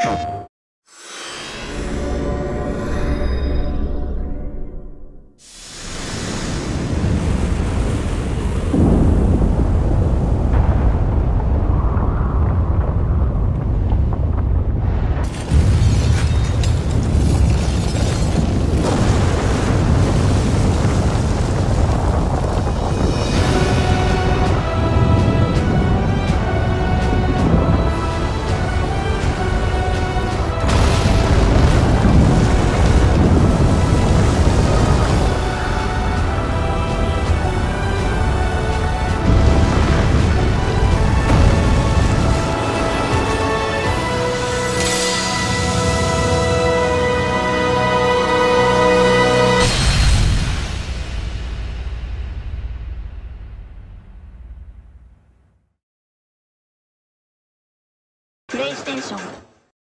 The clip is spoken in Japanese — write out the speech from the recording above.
Oh. プレイステーション